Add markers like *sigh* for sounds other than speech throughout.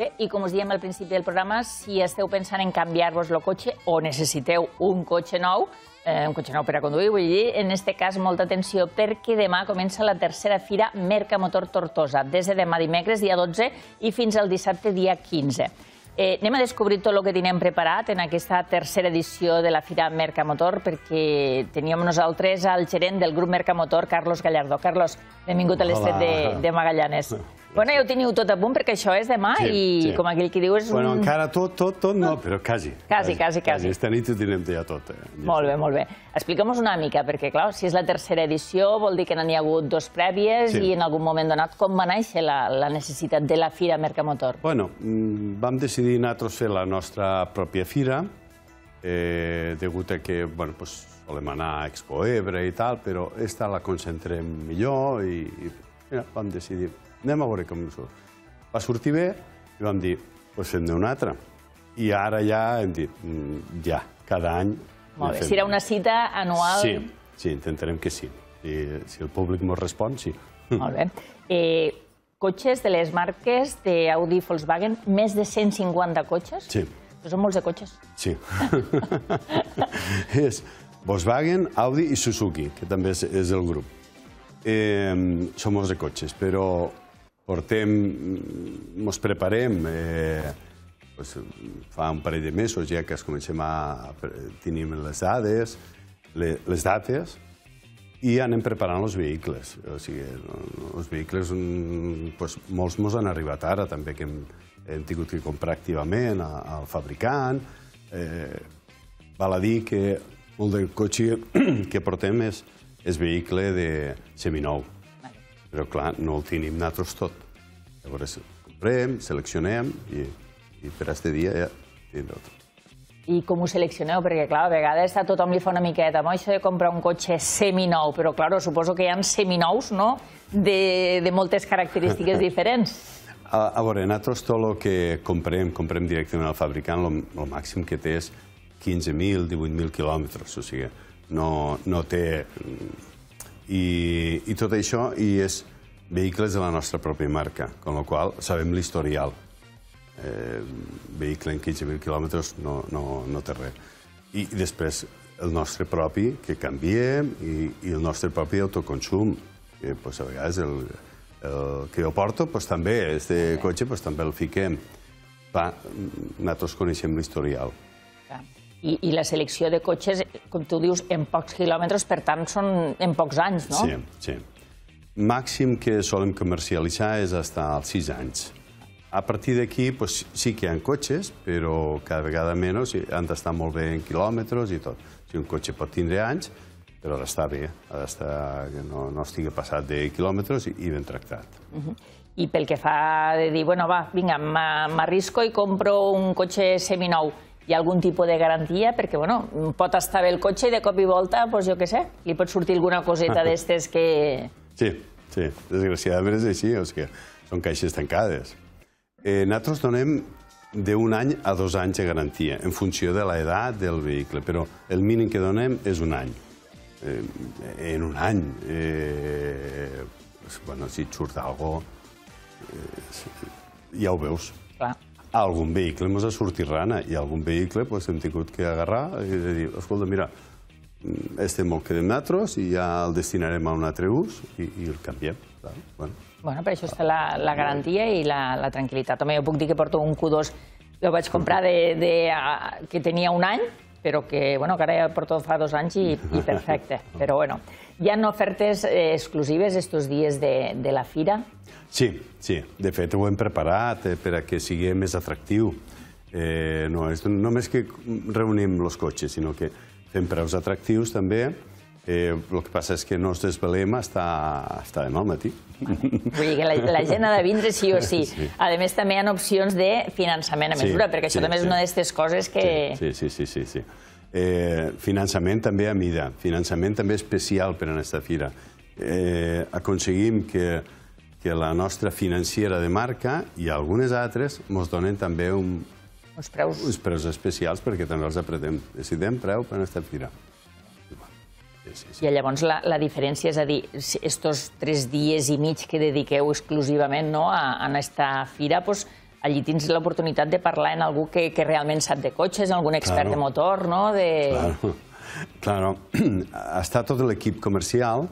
Bé, i com us diem al principi del programa, si esteu pensant en canviar-vos el cotxe o necessiteu un cotxe nou, eh, un cotxe nou per a conduir, vull dir, en aquest cas molta atenció perquè demà comença la tercera fira Mercamotor Tortosa, des de demà dimecres, dia 12, i fins al dissabte, dia 15. Eh, anem a descobrir tot el que tenim preparat en aquesta tercera edició de la Fira Mercamotor perquè teníem nosaltres al gerent del grup Mercamotor, Carlos Gallardó. Carlos, benvingut a l'estet de, de Magallanes. Bueno, ja ho teniu tot a punt perquè això és demà Sí, i sí. com aquell que diu és un... Bueno, encara tot, tot, tot no, però quasi. Quasi, quasi, quasi. Esta nit ho tindrem ja tot. Eh? Molt bé, molt bé. Explica'm-nos una mica, perquè, clar, si és la tercera edició, vol dir que n'hi ha hagut dos prèvies Sí. i en algun moment donat, com va néixer la, la necessitat de la Fira Mercamotor? Bueno, mm, vam decidir nosaltres fer la nostra pròpia fira, eh, degut a que, bueno, pues, solem anar a Expo Ebre i tal, però esta la concentrem millor i, i mira, vam decidir, anem a veure com surt. Va sortir bé i vam dir, pues fem-ne una altra. I ara ja hem dit, mm, ja, cada any... Molt bé. Serà una cita anual... Sí, sí, intentarem que sí. I, si el públic ens respon, sí. Molt bé. Eh, cotxes de les marques d'Audi i Volkswagen, més de 150 cotxes? Sí. Però són molts de cotxes. Sí. *laughs* és Volkswagen, Audi i Suzuki, que també és, és el grup. Eh, som molts de cotxes, però portem, ens preparem, eh, fa un parell de mesos ja que es comencem a... tenim les dades, le, les dates, i anem preparant els vehicles. O sigui, els vehicles, pues, molts mos han arribat ara, també, que hem, hem tingut que comprar activament al fabricant. Eh, val a dir que molt del cotxe *clears throat* que portem és, és vehicle de seminou. Però, clar, no el tenim nosaltres tot. Llavors, comprem, seleccionem i, i per este dia ja tindrà tot. I com ho seleccioneu? Perquè, clar, a vegades a tothom li fa una miqueta amb això de comprar un cotxe seminou, però, clar, suposo que hi ha seminous, no?, de, de moltes característiques *laughs* diferents. A, a veure, nosaltres tot el que comprem, comprem directament al fabricant, el màxim que té és 15.000, 18.000 quilòmetres, o sigui, no, no té... I, I tot això i és vehicles de la nostra pròpia marca, amb la qual sabem l'historial. Eh, vehicle en 15.000 quilòmetres no, no, no té res. I, I després el nostre propi, que canviem, i, i el nostre propi autoconsum, que pues, a vegades el, el que jo porto pues, també, este cotxe pues, també el fiquem. Va, nosaltres coneixem l'historial. I, I la selecció de cotxes, com tu dius, en pocs quilòmetres, per tant, són en pocs anys, no? Sí, sí. Màxim que solem comercialitzar és fins als 6 anys. A partir d'aquí pues, sí que hi ha cotxes, però cada vegada menys han d'estar molt bé en quilòmetres i tot. Si un cotxe pot tindre anys, però ha d'estar bé, ha d'estar que no, no estigui passat de quilòmetres i, i ben tractat. I pel que fa de dir, bueno, va, vinga, m'a- m'arrisco i compro un cotxe seminou. Hi ha algun tipus de garantia? Perquè, bueno, pot estar bé el cotxe i de cop i volta, doncs jo què sé, li pot sortir alguna coseta *laughs* d'estes que... Sí, sí, desgraciadament és així, o sigui, són caixes tancades. Eh, nosaltres donem d'un any a dos anys de garantia, en funció de l'edat del vehicle, però el mínim que donem és un any. Eh, en un any, eh, bueno, si et surt alguna cosa, eh, ja ho veus. Clar. Algun vehicle ens ha sortit rana i algun vehicle pues, hem tingut que agarrar i dir, escolta, mira, este molt quedem nosaltres i ja el destinarem a un altre ús i, i el canviem. Clar? Bueno, Bueno, per això està la, la garantia i la, la tranquil·litat. Home, jo puc dir que porto un Q2 que vaig comprar de, de, a, que tenia un any, però que, bueno, que ara ja porto fa dos anys i, i *laughs* perfecte. Però, bueno, hi ha ofertes eh, exclusives estos dies de, de la fira? Sí, sí. De fet, ho hem preparat eh, per a que sigui més atractiu. Eh, no és només que reunim els cotxes, sinó que fem preus atractius també. Eh, el que passa és que no es desvelem està demà al matí. *laughs* Vull dir que la, la gent ha de vindre sí o sí. *laughs* Sí. A més, també hi ha opcions de finançament a Sí, mesura, perquè això sí, també és una d'aquestes coses que... Sí, sí, sí, sí, sí. Eh, finançament també a mida, finançament també especial per a aquesta fira. Eh, aconseguim que, que la nostra financiera de marca i algunes altres ens donen també un, Uns preus... uns preus especials perquè també els apretem. Decidem preu per aquesta fira. Sí, sí, sí. I llavors la, la diferència, és a dir, estos tres dies i mig que dediqueu exclusivament no, a, a aquesta fira, doncs, allí tens l'oportunitat de parlar amb algú que, que realment sap de cotxes, algun expert Claro. de motor, no? De... Claro, *clears throat* claro. *clears throat* Està tot l'equip comercial,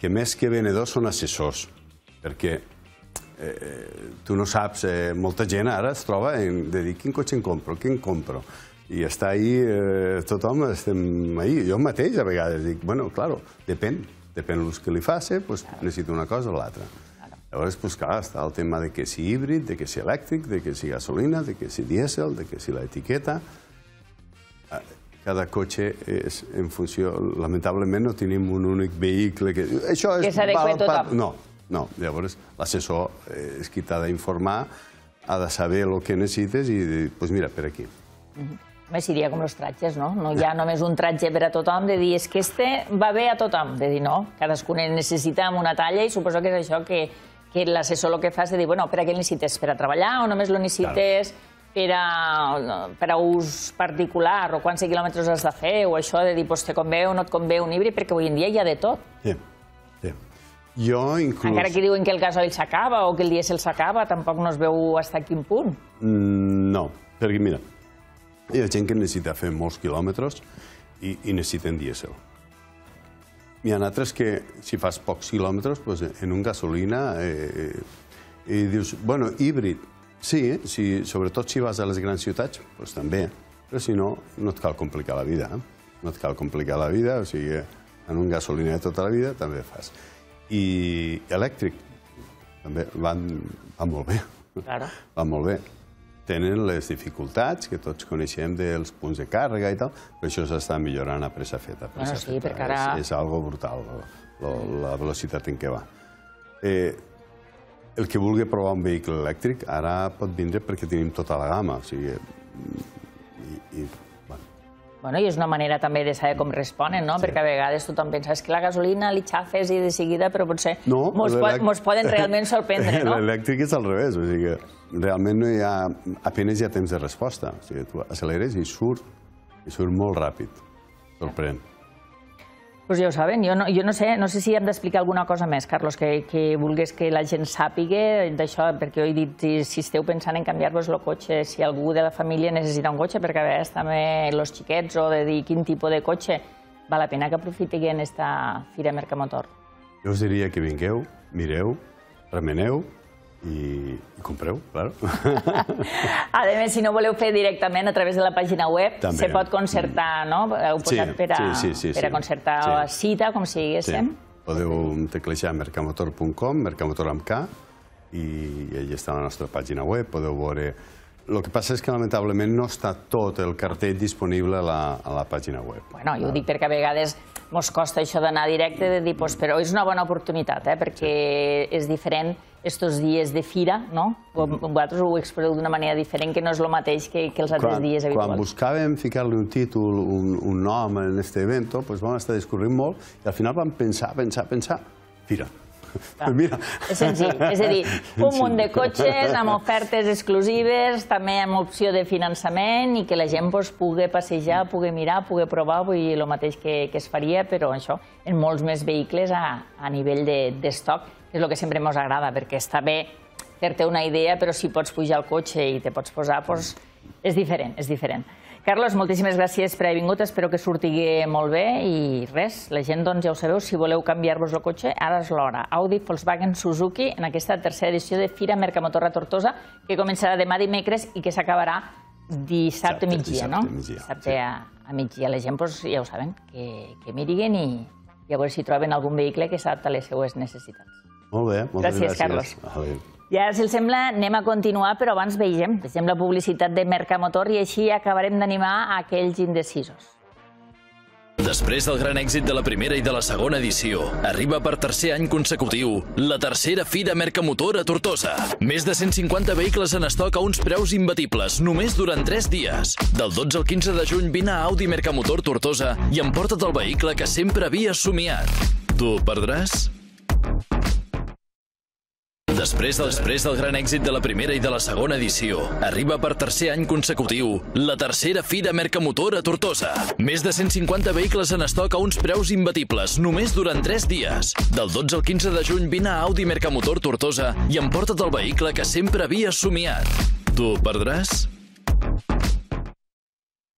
que més que venedors són assessors, perquè eh, tu no saps, eh, molta gent ara es troba en, de dir quin cotxe em compro, quin compro. I està ahí, eh, tothom estem ahí. Jo mateix a vegades dic, bueno, claro, depèn, depèn l'ús que li faci, pues, necessito una cosa o l'altra. Llavors, pues, clar, està el tema de que si híbrid, de que si elèctric, de que si gasolina, de que si dièsel, de que si l'etiqueta cada cotxe és en funció... Lamentablement no tenim un únic vehicle que... Això és, Que s'adequa a tothom. No, no. Llavors, l'assessor eh, és qui t'ha d'informar, ha de saber el que necessites i dir, doncs mira, per aquí. Home, seria com els tratges, no? No hi ha només un tratge per a tothom, de dir, és que este va bé a tothom. De dir, no, cadascú necessita una talla i suposo que és això que, que l'assessor el que fa és de dir, bueno, per a què necessites? Per a treballar o només lo necessites per a, per a ús particular o quants quilòmetres has de fer o això de dir, pues, te convé o no et convé un híbrid, perquè avui en dia hi ha de tot. Sí. Jo inclús... Encara que diuen que el gasoil s'acaba o que el dièsel s'acaba, tampoc no es veu fins a quin punt. Mm, No, perquè mira, hi ha gent que necessita fer molts quilòmetres i, i necessiten dièsel. Hi ha altres que, si fas pocs quilòmetres, doncs en un gasolina, eh, i dius, bueno, híbrid, sí, si, sobretot si vas a les grans ciutats, doncs també, però si no, no et cal complicar la vida. Eh? No et cal complicar la vida, o sigui, en un gasolina de tota la vida també fas. I elèctric, també van, van molt bé. Claro. *laughs* Va molt bé. Tenen les dificultats que tots coneixem dels punts de càrrega i tal, però això s'està millorant a pressa feta. A pressa Bueno, sí, feta. perquè ara- És, és algo brutal, lo, la velocitat en què va. Eh, el que vulgui provar un vehicle elèctric ara pot vindre perquè tenim tota la gamma. O sigui, i, i, bueno, i és una manera també de saber com responen, no? Perquè a vegades tothom pensa és que la gasolina li xafes i de seguida, però potser no, mos, po mos poden realment sorprendre, *laughs* no? L'elèctric és al revés, o sigui, realment no hi ha, apenas hi ha temps de resposta. O sigui, tu acceleres i surt, i surt molt ràpid. Sorprèn. Pues ja ho saben, jo no, jo no sé, no sé si hem d'explicar alguna cosa més, Carlos, que, que vulguis que la gent sàpiga d'això, perquè he dit, si, esteu pensant en canviar-vos el cotxe, si algú de la família necessita un cotxe, perquè a vegades també els xiquets, o de dir quin tipus de cotxe, val la pena que aprofitiguin esta Fira Mercamotor. Jo us diria que vingueu, mireu, remeneu i, i compreu, claro. *laughs* A més, si no voleu fer directament a través de la pàgina web, També. se pot concertar, no? Heu Sí, posat per a, sí, sí, sí, per a sí. concertar Sí. cita, com si Sí. diguéssim. Podeu teclejar mercamotor.com, mercamotor amb K, i allà està la nostra pàgina web, podeu veure... El que passa és que, lamentablement, no està tot el cartell disponible a la, a la pàgina web. Bueno, jo ho dic perquè a vegades mos costa això d'anar directe, de dir, pues, però és una bona oportunitat, eh? perquè és diferent estos dies de fira, no? Mm-hmm. Vosaltres ho expresseu d'una manera diferent, que no és el mateix que, que els altres dies quan habituals. buscàvem ficar-li un títol, un, un nom en aquest event, pues vam estar discorrent molt i al final vam pensar, pensar, pensar, fira. Pues mira. És senzill, és a dir, *laughs* un munt de cotxes amb ofertes exclusives, també amb opció de finançament i que la gent pues, pugui passejar, pugui mirar, pugui provar, vull dir, el mateix que, que es faria, però això, en molts més vehicles a, a nivell de, de stock, que és el que sempre ens agrada, perquè està bé fer-te una idea, però si pots pujar al cotxe i te pots posar, doncs és diferent, és diferent. Carlos, moltíssimes gràcies per haver vingut, espero que surtigui molt bé i res, la gent, doncs ja ho sabeu, si voleu canviar-vos el cotxe, ara és l'hora. Audi, Volkswagen, Suzuki, en aquesta tercera edició de Fira Mercamotor a Tortosa, que començarà demà dimecres i que s'acabarà dissabte Dissabte, a migdia, no? dissabte a migdia, Dissabte sí. a, a migdia. La gent, doncs, ja ho saben, que, que miriguen i, i a veure si troben algun vehicle que s'adapta a les seues necessitats. Molt bé, moltes Gràcies, gràcies. Carlos. Adéu. Ara, si els sembla, anem a continuar, però abans veiem, deixem la publicitat de Mercamotor i així acabarem d'animar aquells indecisos. Després del gran èxit de la primera i de la segona edició, arriba per tercer any consecutiu la tercera Fira Mercamotor a Tortosa. Més de 150 vehicles en estoc a uns preus imbatibles, només durant 3 dies. Del 12 al 15 de juny vine a Audi Mercamotor Tortosa i emporta't el vehicle que sempre havies somiat. Tu perdràs? Després, després del gran èxit de la primera i de la segona edició, arriba per tercer any consecutiu la tercera Fira Mercamotor a Tortosa. Més de 150 vehicles en estoc a uns preus imbatibles, només durant 3 dies. Del 12 al 15 de juny vine a Audi Mercamotor Tortosa i emporta't el vehicle que sempre havies somiat. Tu perdràs?